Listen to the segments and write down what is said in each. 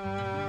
Az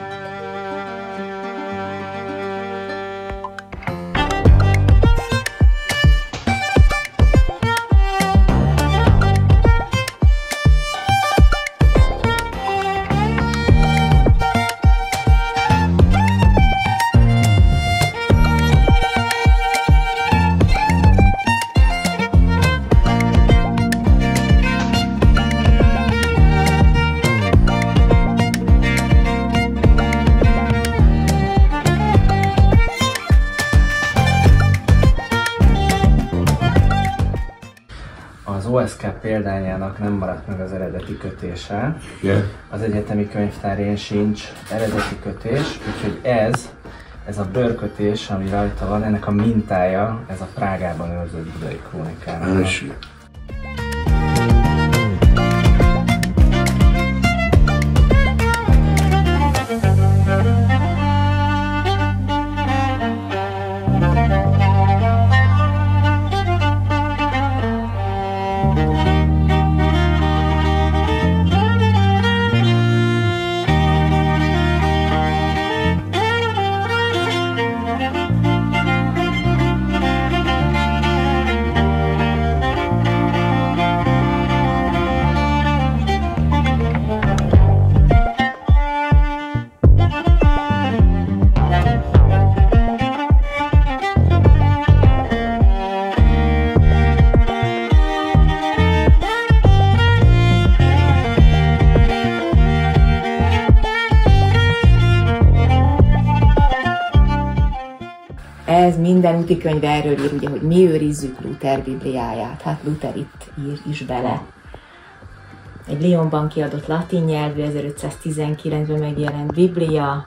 OSK példányának nem maradt meg az eredeti kötése. Yeah. Az egyetemi könyvtárén sincs eredeti kötés, úgyhogy ez, ez a bőrkötés, ami rajta van, ennek a mintája, ez a Prágában őrzött budai krónikának. Ez minden úti könyv erről ír, ugye, hogy mi őrizzük Luther Bibliáját. Hát Luther itt ír is bele. Egy Lyonban kiadott latin nyelvű 1519-ben megjelent Biblia,